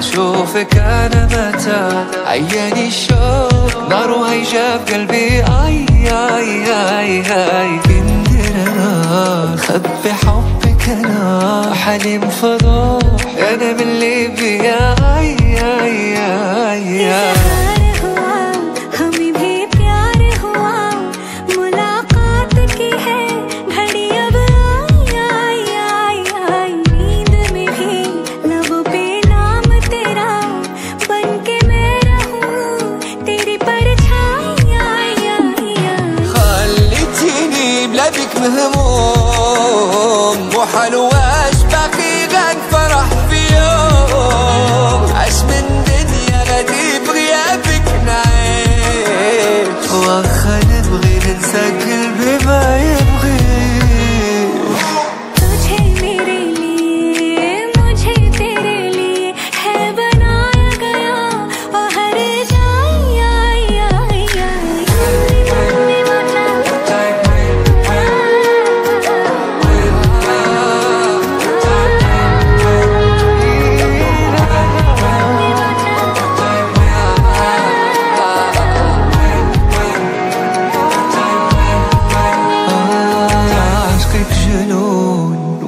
شوفك أنا متى؟ عياني الشوق نار هيجا قلبي. آي آي آي آي. كندر أنا خبي حبك أنا. حليم فضوح أنا من ليبيا. آي آي آي, أي. بك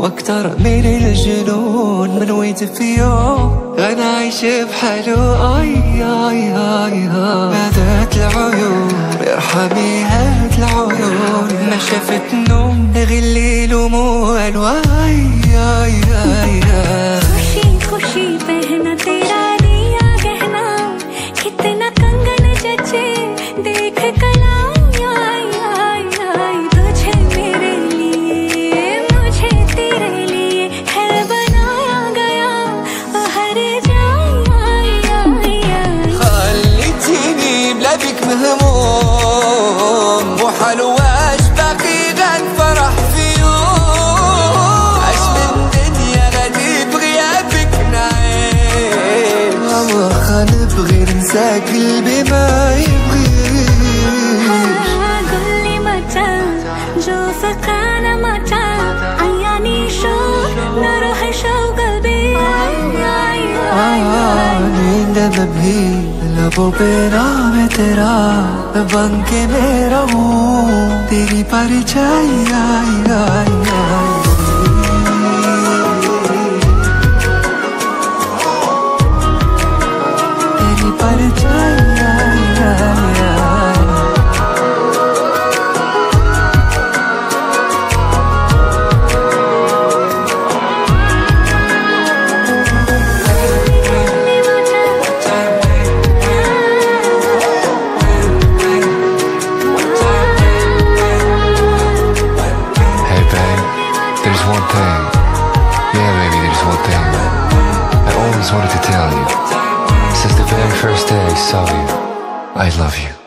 وأكتر من الجنون من ويت في يوم أنا عايش بحاله أي أي أي هذات العيون ارحمي هات العيون. ما شافت نوم غير الليل وموال. واي أي أي खुशी نبغي ننسى قلبي ما يبغيش قولي متى جو فكانا متى عياني شو نروح شو قلبي مبهي लबों पे नाम है तेरा मैं बन के मैं रहूं तेरी परछाई आई परछाई I saw you, I love you.